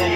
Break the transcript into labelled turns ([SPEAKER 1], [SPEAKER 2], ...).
[SPEAKER 1] you.